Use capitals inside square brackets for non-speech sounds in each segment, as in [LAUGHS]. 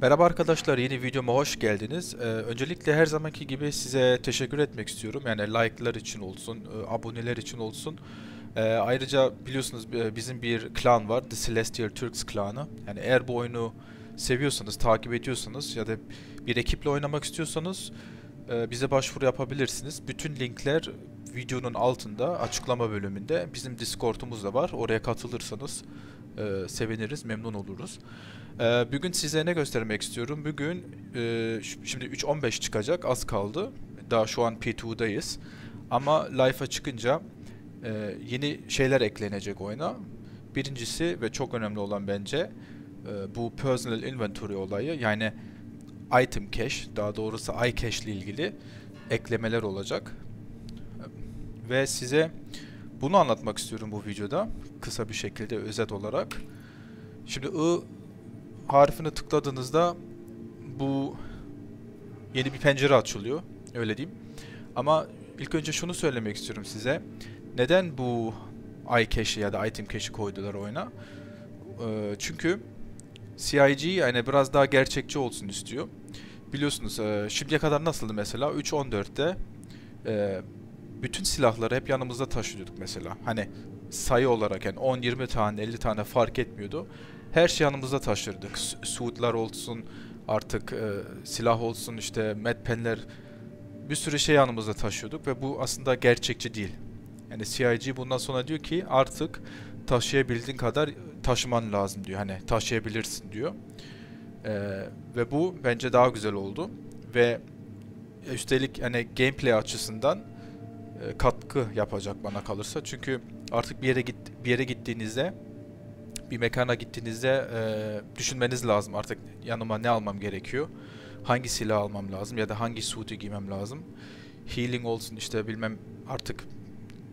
Merhaba arkadaşlar, yeni videoma hoş geldiniz. Ee, öncelikle her zamanki gibi size teşekkür etmek istiyorum. Yani like'lar için olsun, e, aboneler için olsun. Ee, ayrıca biliyorsunuz e, bizim bir klan var, The Celestial Turks klanı. Yani eğer bu oyunu seviyorsanız, takip ediyorsanız ya da bir ekiple oynamak istiyorsanız e, bize başvuru yapabilirsiniz. Bütün linkler videonun altında, açıklama bölümünde. Bizim Discord'umuz da var. Oraya katılırsanız e, seviniriz, memnun oluruz. Ee, bugün size ne göstermek istiyorum? Bugün e, şimdi 3.15 çıkacak, az kaldı. Daha şu an P2'dayız. Ama Life'a çıkınca e, yeni şeyler eklenecek oyuna. Birincisi ve çok önemli olan bence e, bu Personal Inventory olayı. Yani Item Cache, daha doğrusu iCache ile ilgili eklemeler olacak. Ve size bunu anlatmak istiyorum bu videoda. Kısa bir şekilde özet olarak. Şimdi I harfini tıkladığınızda bu yeni bir pencere açılıyor. Öyle diyeyim. Ama ilk önce şunu söylemek istiyorum size. Neden bu iCache'i ya da item cache'i koydular oyuna? Ee, çünkü CIG yani biraz daha gerçekçi olsun istiyor. Biliyorsunuz e, şimdiye kadar nasıldı mesela? 3.14'te e, bütün silahları hep yanımızda taşıyorduk mesela. Hani sayı olarak yani 10-20 tane 50 tane fark etmiyordu. Her şey yanımızda taşırdık. Su- Suitler olsun, artık e, silah olsun, işte medpenler bir sürü şey yanımızda taşıyorduk ve bu aslında gerçekçi değil. Yani CIG bundan sonra diyor ki artık taşıyabildiğin kadar taşıman lazım diyor. Hani taşıyabilirsin diyor. E, ve bu bence daha güzel oldu. Ve üstelik hani gameplay açısından e, katkı yapacak bana kalırsa. Çünkü artık bir yere git bir yere gittiğinizde bir mekana gittiğinizde e, düşünmeniz lazım artık yanıma ne almam gerekiyor. Hangi silah almam lazım ya da hangi suit'i giymem lazım. Healing olsun işte bilmem artık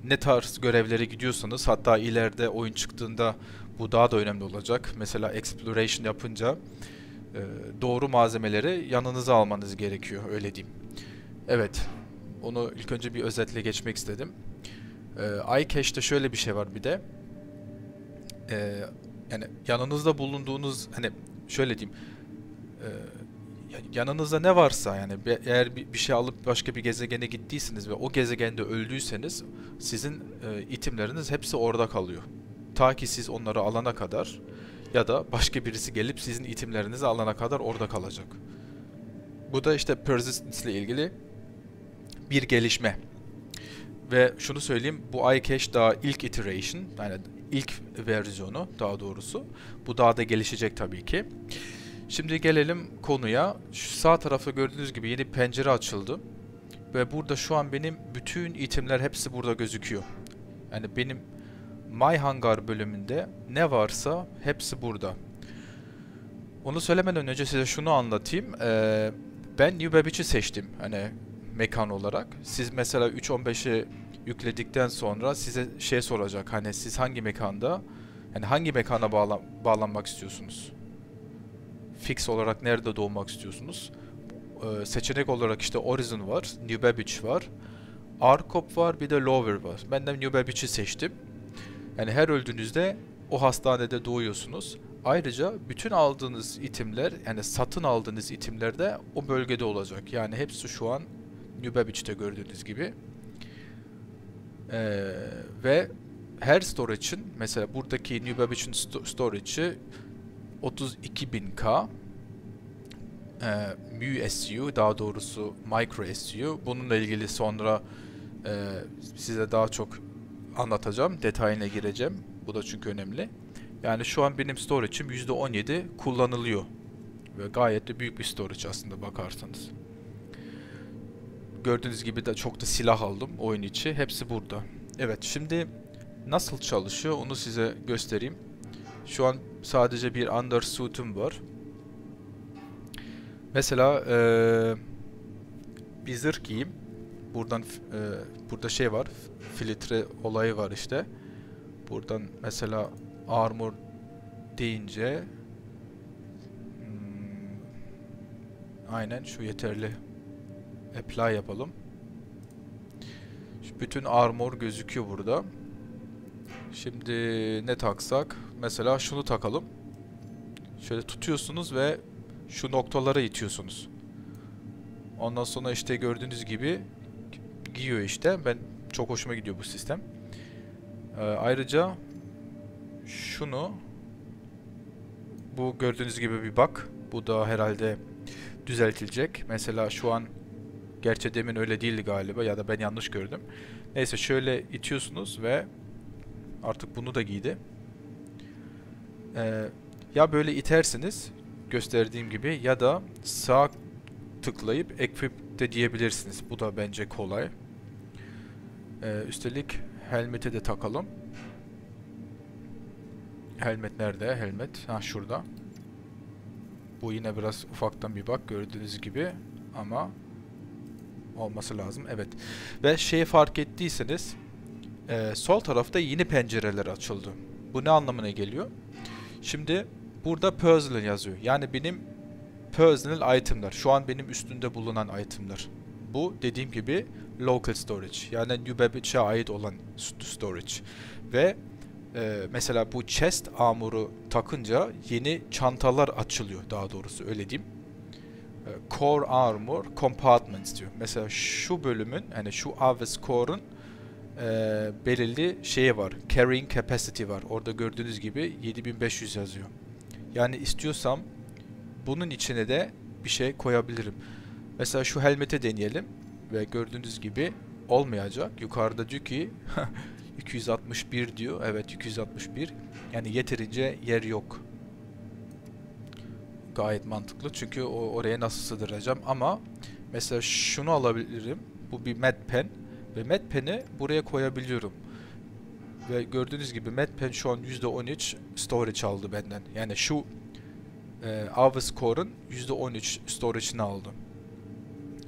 ne tarz görevlere gidiyorsanız hatta ileride oyun çıktığında bu daha da önemli olacak. Mesela exploration yapınca e, doğru malzemeleri yanınıza almanız gerekiyor öyle diyeyim. Evet onu ilk önce bir özetle geçmek istedim. E, iCache'de şöyle bir şey var bir de e, yani yanınızda bulunduğunuz hani şöyle diyeyim e, ya- yanınızda ne varsa yani eğer bir, bir şey alıp başka bir gezegene gittiyseniz ve o gezegende öldüyseniz sizin e, itemleriniz hepsi orada kalıyor. Ta ki siz onları alana kadar ya da başka birisi gelip sizin itemlerinizi alana kadar orada kalacak. Bu da işte persistence ile ilgili bir gelişme. Ve şunu söyleyeyim, bu iCache daha ilk iteration, yani ilk versiyonu daha doğrusu. Bu daha da gelişecek tabii ki. Şimdi gelelim konuya. Şu sağ tarafta gördüğünüz gibi yeni pencere açıldı. Ve burada şu an benim bütün itemler hepsi burada gözüküyor. Yani benim My Hangar bölümünde ne varsa hepsi burada. Onu söylemeden önce size şunu anlatayım. Ee, ben New Babbitt'i seçtim. Hani mekan olarak. Siz mesela 3.15'i yükledikten sonra size şey soracak. Hani siz hangi mekanda yani hangi mekana bağlan bağlanmak istiyorsunuz? Fix olarak nerede doğmak istiyorsunuz? Ee, seçenek olarak işte Horizon var, New Babbage var, Arkop var, bir de Lower var. Ben de New Babbage'i seçtim. Yani her öldüğünüzde o hastanede doğuyorsunuz. Ayrıca bütün aldığınız itemler yani satın aldığınız itemler de o bölgede olacak. Yani hepsi şu an New Babbage'de gördüğünüz gibi. Ee, ve her storage'ın mesela buradaki New Babbage'in sto- storage'ı 32.000K e, Mu SU daha doğrusu Micro SU. Bununla ilgili sonra e, size daha çok anlatacağım. Detayına gireceğim. Bu da çünkü önemli. Yani şu an benim storage'im %17 kullanılıyor. Ve gayet de büyük bir storage aslında bakarsanız. Gördüğünüz gibi de çok da silah aldım oyun içi. Hepsi burada. Evet şimdi nasıl çalışıyor onu size göstereyim. Şu an sadece bir undersuit'um var. Mesela eee bir zırh giyeyim. Buradan eee, burada şey var. Filtre olayı var işte. Buradan mesela armor deyince hmm, aynen şu yeterli. Apply yapalım. Şu bütün armor gözüküyor burada. Şimdi ne taksak? Mesela şunu takalım. Şöyle tutuyorsunuz ve şu noktalara itiyorsunuz. Ondan sonra işte gördüğünüz gibi giyiyor işte. Ben çok hoşuma gidiyor bu sistem. Ee, ayrıca şunu bu gördüğünüz gibi bir bak. Bu da herhalde düzeltilecek. Mesela şu an gerçi demin öyle değildi galiba ya da ben yanlış gördüm. Neyse şöyle itiyorsunuz ve artık bunu da giydi. Ee, ya böyle itersiniz gösterdiğim gibi ya da sağ tıklayıp equip de diyebilirsiniz. Bu da bence kolay. Ee, üstelik helmeti de takalım. Helmet nerede? Helmet. Ha şurada. Bu yine biraz ufaktan bir bak gördüğünüz gibi ama olması lazım. Evet. Ve şeyi fark ettiyseniz e, sol tarafta yeni pencereler açıldı. Bu ne anlamına geliyor? Şimdi burada personal yazıyor. Yani benim personal itemler. Şu an benim üstünde bulunan itemler. Bu dediğim gibi local storage. Yani New Babbitt'e ait olan storage. Ve e, mesela bu chest armor'u takınca yeni çantalar açılıyor daha doğrusu öyle diyeyim. Core Armor Compartments diyor. Mesela şu bölümün yani şu Avis Core'un e, belirli şeyi var. Carrying Capacity var. Orada gördüğünüz gibi 7500 yazıyor. Yani istiyorsam bunun içine de bir şey koyabilirim. Mesela şu helmete deneyelim. Ve gördüğünüz gibi olmayacak. Yukarıda diyor ki [LAUGHS] 261 diyor. Evet 261. Yani yeterince yer yok. Gayet mantıklı. Çünkü o oraya nasıl sığdıracağım ama mesela şunu alabilirim. Bu bir Med Pen ve Med Pen'i buraya koyabiliyorum. Ve gördüğünüz gibi Med Pen şu an %13 storage aldı benden. Yani şu e, Avis Core'un %13 storage'ini aldı.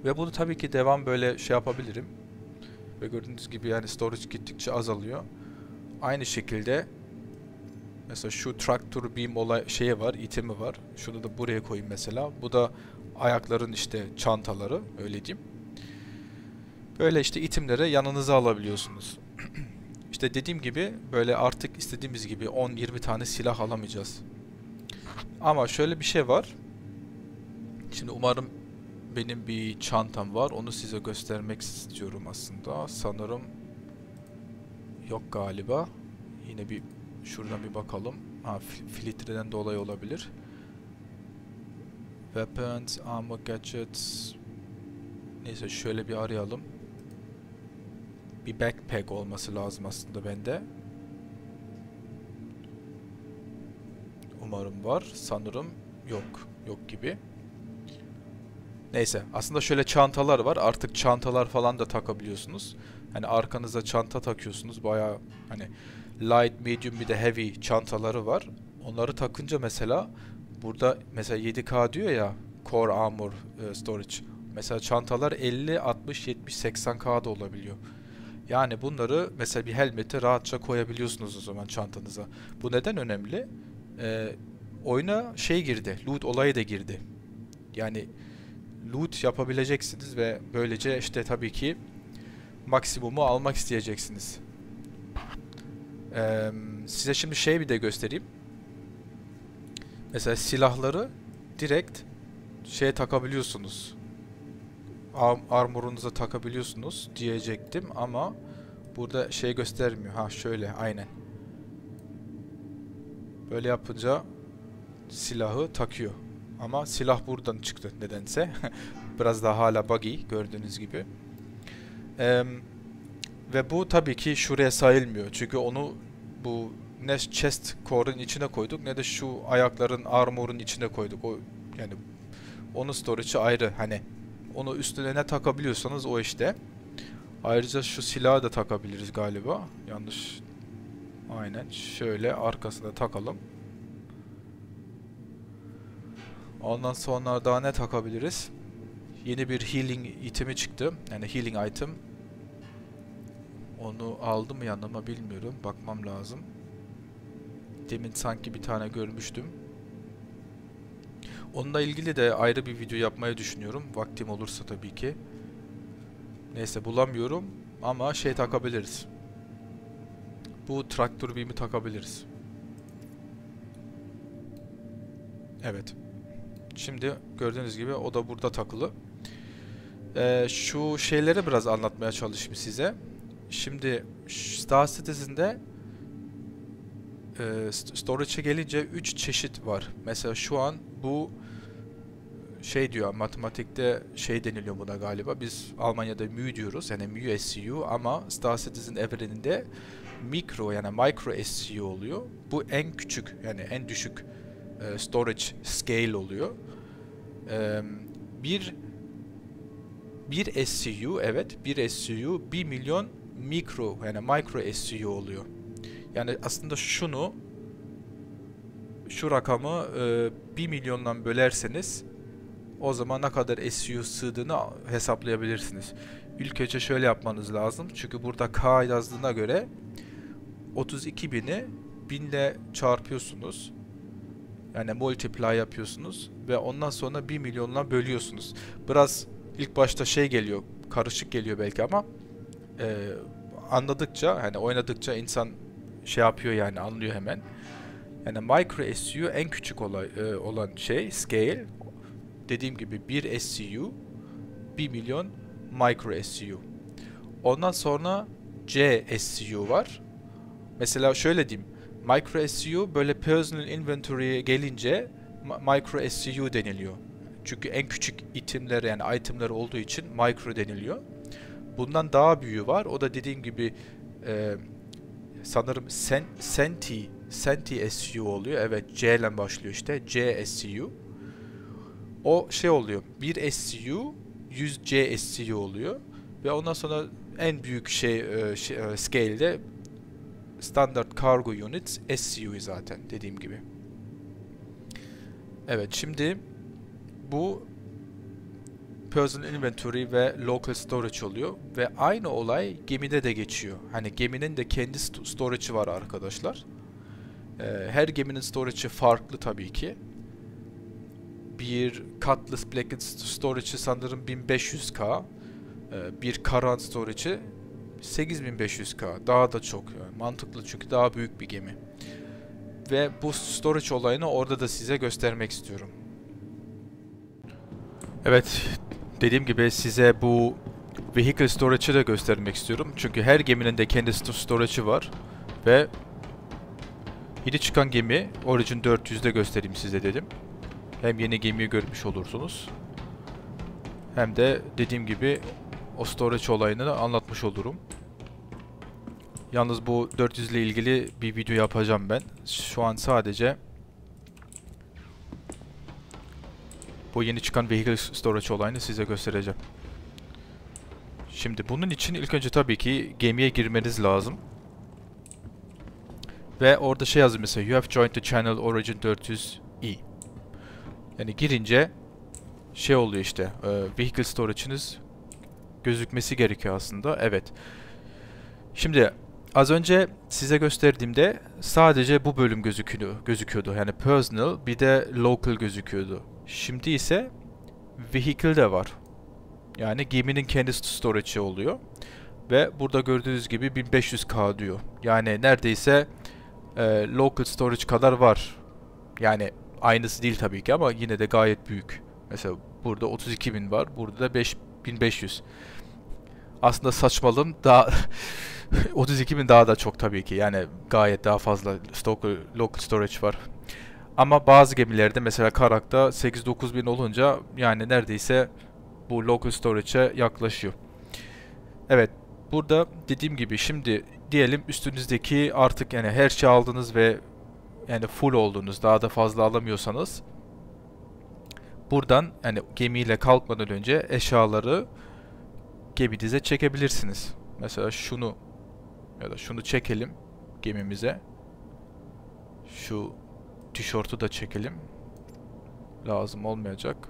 Ve bunu tabii ki devam böyle şey yapabilirim. Ve gördüğünüz gibi yani storage gittikçe azalıyor. Aynı şekilde mesela şu tractor beam olay şeye var, itemi var. Şunu da buraya koyayım mesela. Bu da ayakların işte çantaları öyle diyeyim. Böyle işte itimleri yanınıza alabiliyorsunuz. [CLEARS THROAT] işte dediğim gibi böyle artık istediğimiz gibi 10-20 tane silah alamayacağız. Ama şöyle bir şey var. Şimdi umarım benim bir çantam var. Onu size göstermek istiyorum aslında. Sanırım yok galiba. Yine bir şuradan bir bakalım. Ha filtreden dolayı olabilir. Weapons, armor, gadgets. Neyse şöyle bir arayalım. Bir backpack olması lazım aslında bende. Umarım var. Sanırım yok. Yok gibi. Neyse aslında şöyle çantalar var. Artık çantalar falan da takabiliyorsunuz. Hani arkanıza çanta takıyorsunuz. Baya hani light, medium bir de heavy çantaları var. Onları takınca mesela burada mesela 7K diyor ya Core Armor e, Storage. Mesela çantalar 50, 60, 70, 80K da olabiliyor. Yani bunları mesela bir helmete rahatça koyabiliyorsunuz o zaman çantanıza. Bu neden önemli? Ee, oyuna şey girdi, loot olayı da girdi. Yani loot yapabileceksiniz ve böylece işte tabii ki maksimumu almak isteyeceksiniz. Ee, size şimdi şey bir de göstereyim. Mesela silahları direkt şeye takabiliyorsunuz. Arm armorunuza takabiliyorsunuz diyecektim ama burada şey göstermiyor. Ha şöyle aynen. Böyle yapınca silahı takıyor. Ama silah buradan çıktı nedense. [LAUGHS] Biraz daha hala buggy gördüğünüz gibi. Ee, ve bu tabii ki şuraya sayılmıyor. Çünkü onu bu ne chest core'un içine koyduk ne de şu ayakların armor'un içine koyduk. O yani onun storage'ı ayrı. Hani onu üstüne ne takabiliyorsanız o işte. Ayrıca şu silahı da takabiliriz galiba. Yanlış. Aynen. Şöyle arkasına takalım. Ondan sonra daha ne takabiliriz? Yeni bir healing itemi çıktı. Yani healing item. Onu aldım mı yanıma bilmiyorum. Bakmam lazım. Demin sanki bir tane görmüştüm. Onunla ilgili de ayrı bir video yapmayı düşünüyorum. Vaktim olursa tabii ki. Neyse bulamıyorum. Ama şey takabiliriz. Bu traktör beam'i takabiliriz. Evet. Şimdi gördüğünüz gibi o da burada takılı. Ee, şu şeyleri biraz anlatmaya çalışayım size. Şimdi Star Citizen'de e, storage'e gelince 3 çeşit var. Mesela şu an bu şey diyor matematikte şey deniliyor buna galiba. Biz Almanya'da mu diyoruz yani mu SCU ama Star Citizen evreninde mikro yani micro SCU oluyor. Bu en küçük yani en düşük e, storage scale oluyor. E, bir bir SCU evet bir SCU 1 milyon mikro yani micro SCU oluyor. Yani aslında şunu şu rakamı e, 1 milyondan bölerseniz o zaman ne kadar SU sığdığını hesaplayabilirsiniz. İlk önce şöyle yapmanız lazım. Çünkü burada K yazdığına göre 32.000'i 1000 ile çarpıyorsunuz. Yani multiply yapıyorsunuz ve ondan sonra 1 milyonla bölüyorsunuz. Biraz ilk başta şey geliyor, karışık geliyor belki ama e, anladıkça, hani oynadıkça insan şey yapıyor yani anlıyor hemen. Yani micro SU en küçük olay, e, olan şey, scale. Dediğim gibi bir SCU 1 milyon micro SCU. Ondan sonra C SCU var. Mesela şöyle diyeyim. Micro SCU böyle personal inventory'ye gelince micro SCU deniliyor. Çünkü en küçük itemler yani itemler olduğu için micro deniliyor. Bundan daha büyüğü var. O da dediğim gibi e, sanırım Sen, Senti Senti SCU oluyor. Evet C ile başlıyor işte. C SCU. O şey oluyor. Bir SCU 100 C SCU oluyor. Ve ondan sonra en büyük şey, e, şey e, scale'de Standard Cargo Units SCU zaten dediğim gibi. Evet şimdi bu Personal Inventory ve Local Storage oluyor. Ve aynı olay gemide de geçiyor. Hani geminin de kendi st storage'ı var arkadaşlar. Ee, her geminin storage'ı farklı tabii ki. Bir Cutlass Blacked Storage'ı sanırım 1500k. Ee, bir Karan Storage'ı 8500k. Daha da çok. Yani mantıklı çünkü daha büyük bir gemi. Ve bu storage olayını orada da size göstermek istiyorum. Evet, dediğim gibi size bu vehicle storage'ı da göstermek istiyorum. Çünkü her geminin de kendi storage'ı var. Ve yeni çıkan gemi Origin 400'de göstereyim size dedim. Hem yeni gemiyi görmüş olursunuz. Hem de dediğim gibi o storage olayını anlatmış olurum. Yalnız bu 400 ile ilgili bir video yapacağım ben. Şu an sadece bu yeni çıkan vehicle storage olayını size göstereceğim. Şimdi bunun için ilk önce tabii ki gemiye girmeniz lazım. Ve orada şey yazıyor mesela You have joined the channel Origin 400E. Yani girince şey oluyor işte e, vehicle storage'ınız gözükmesi gerekiyor aslında. Evet. Şimdi az önce size gösterdiğimde sadece bu bölüm gözüküyordu. gözüküyordu. Yani personal bir de local gözüküyordu. Şimdi ise vehicle de var. Yani geminin kendi storage'i oluyor. Ve burada gördüğünüz gibi 1500k diyor. Yani neredeyse e, local storage kadar var. Yani aynısı değil tabii ki ama yine de gayet büyük. Mesela burada 32.000 var. Burada da 5500. Aslında saçmalım daha [LAUGHS] 32.000 daha da çok tabii ki. Yani gayet daha fazla local, local storage var. Ama bazı gemilerde mesela Karak'ta 8-9 bin olunca yani neredeyse bu local storage'e yaklaşıyor. Evet burada dediğim gibi şimdi diyelim üstünüzdeki artık yani her şey aldınız ve yani full oldunuz daha da fazla alamıyorsanız buradan yani gemiyle kalkmadan önce eşyaları geminize çekebilirsiniz. Mesela şunu ya da şunu çekelim gemimize. Şu tişörtü de çekelim. Lazım olmayacak.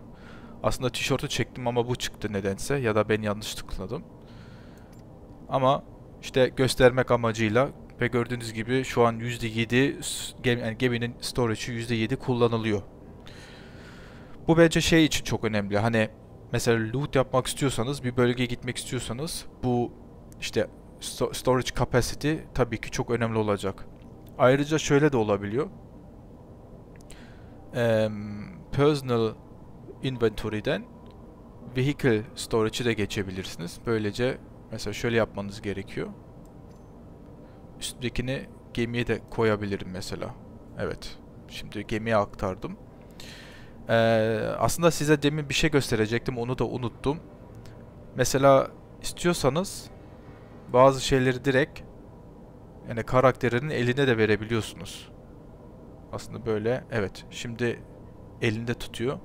Aslında tişörtü çektim ama bu çıktı nedense ya da ben yanlış tıkladım. Ama işte göstermek amacıyla ve gördüğünüz gibi şu an %7 gem, yani geminin storage'ı %7 kullanılıyor. Bu bence şey için çok önemli. Hani mesela loot yapmak istiyorsanız, bir bölgeye gitmek istiyorsanız bu işte storage capacity tabii ki çok önemli olacak. Ayrıca şöyle de olabiliyor. Personal Inventory'den Vehicle Storage'ı da geçebilirsiniz. Böylece mesela şöyle yapmanız gerekiyor. Üstündekini gemiye de koyabilirim mesela. Evet. Şimdi gemiye aktardım. Ee, aslında size demin bir şey gösterecektim. Onu da unuttum. Mesela istiyorsanız bazı şeyleri direkt yani karakterinin eline de verebiliyorsunuz. Aslında böyle evet. Şimdi elinde tutuyor.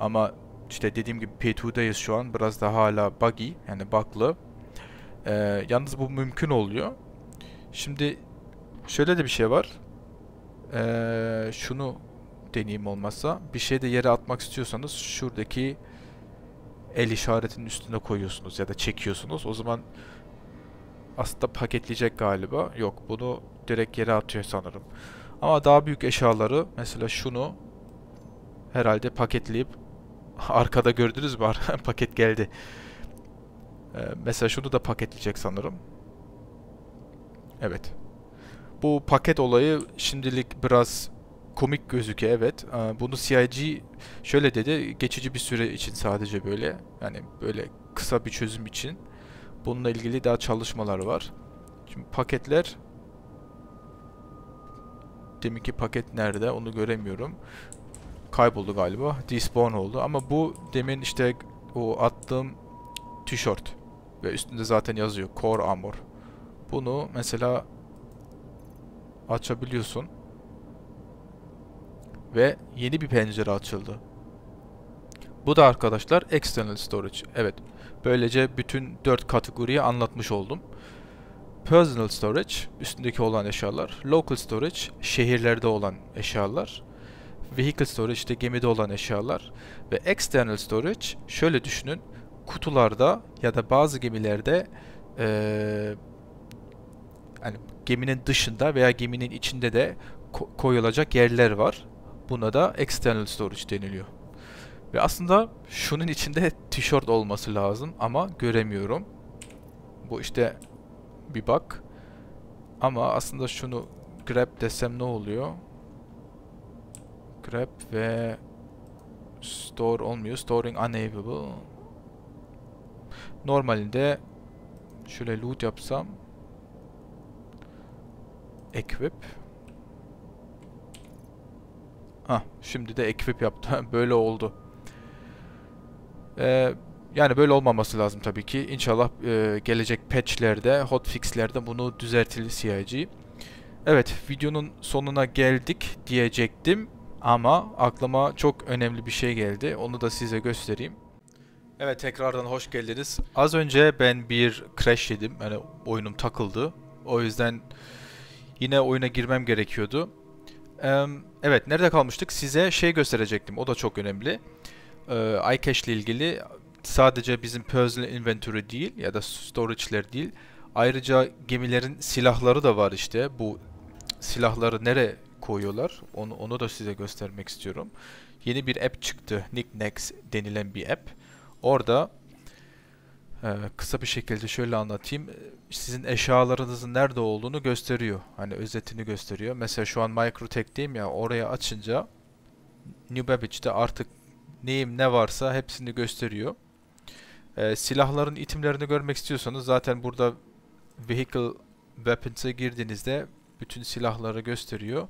Ama işte dediğim gibi P2'dayız şu an. Biraz da hala buggy yani bug'lı. Ee, yalnız bu mümkün oluyor. Şimdi şöyle de bir şey var. Ee, şunu deneyim olmazsa bir şey de yere atmak istiyorsanız şuradaki el işaretinin üstüne koyuyorsunuz ya da çekiyorsunuz. O zaman aslında paketleyecek galiba. Yok bunu direkt yere atıyor sanırım. Ama daha büyük eşyaları mesela şunu herhalde paketleyip [LAUGHS] arkada gördünüz mü? [LAUGHS] Paket geldi. Ee, mesela şunu da paketleyecek sanırım. Evet. Bu paket olayı şimdilik biraz komik gözüküyor evet. Bunu CIG şöyle dedi. Geçici bir süre için sadece böyle. Yani böyle kısa bir çözüm için. Bununla ilgili daha çalışmalar var. Şimdi paketler deminki paket nerede onu göremiyorum. Kayboldu galiba. Despawn oldu ama bu demin işte o attığım tişört ve üstünde zaten yazıyor Core Armor. Bunu mesela açabiliyorsun. Ve yeni bir pencere açıldı. Bu da arkadaşlar External Storage. Evet. Böylece bütün 4 kategoriyi anlatmış oldum. Personal Storage, üstündeki olan eşyalar. Local Storage, şehirlerde olan eşyalar. Vehicle Storage de gemide olan eşyalar. Ve External Storage, şöyle düşünün. Kutularda ya da bazı gemilerde ee, yani geminin dışında veya geminin içinde de ko koyulacak yerler var. Buna da external storage deniliyor. Ve aslında şunun içinde tişört olması lazım ama göremiyorum. Bu işte bir bak. Ama aslında şunu grab desem ne oluyor? Grab ve store olmuyor. Storing unavailable. Normalinde şöyle loot yapsam equip Ah, şimdi de equip yaptı. [LAUGHS] böyle oldu. Ee, yani böyle olmaması lazım tabii ki. İnşallah e, gelecek patchlerde, hotfixlerde bunu düzeltilir CIG. Evet, videonun sonuna geldik diyecektim. Ama aklıma çok önemli bir şey geldi. Onu da size göstereyim. Evet, tekrardan hoş geldiniz. Az önce ben bir crash yedim. Yani oyunum takıldı. O yüzden yine oyuna girmem gerekiyordu. Evet, nerede kalmıştık? Size şey gösterecektim. O da çok önemli. Ee, iCache ile ilgili sadece bizim personal inventory değil ya da storage'ler değil. Ayrıca gemilerin silahları da var işte. Bu silahları nereye koyuyorlar? Onu, onu da size göstermek istiyorum. Yeni bir app çıktı. Nicknax denilen bir app. Orada ee, kısa bir şekilde şöyle anlatayım. Sizin eşyalarınızın nerede olduğunu gösteriyor. Hani özetini gösteriyor. Mesela şu an Microtech'teyim ya oraya açınca New Babbage'de artık neyim ne varsa hepsini gösteriyor. Ee, silahların itimlerini görmek istiyorsanız zaten burada Vehicle Weapons'a girdiğinizde bütün silahları gösteriyor.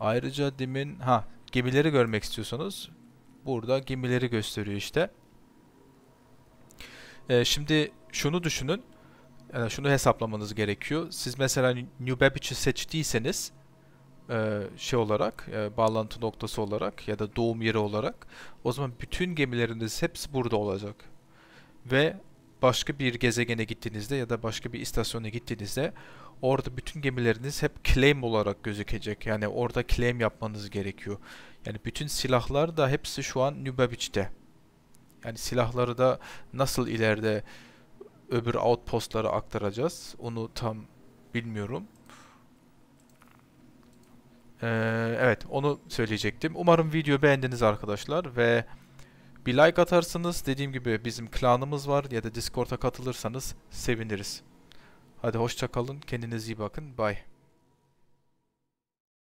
Ayrıca demin ha gemileri görmek istiyorsanız burada gemileri gösteriyor işte. E, şimdi şunu düşünün. Yani şunu hesaplamanız gerekiyor. Siz mesela New Babbage'i seçtiyseniz e, şey olarak, e, bağlantı noktası olarak ya da doğum yeri olarak o zaman bütün gemileriniz hepsi burada olacak. Ve başka bir gezegene gittiğinizde ya da başka bir istasyona gittiğinizde orada bütün gemileriniz hep claim olarak gözükecek. Yani orada claim yapmanız gerekiyor. Yani bütün silahlar da hepsi şu an New Babbage'de. Yani silahları da nasıl ileride öbür outpostlara aktaracağız onu tam bilmiyorum. Ee, evet onu söyleyecektim. Umarım video beğendiniz arkadaşlar ve bir like atarsınız. Dediğim gibi bizim klanımız var ya da Discord'a katılırsanız seviniriz. Hadi hoşçakalın. Kendinize iyi bakın. Bye.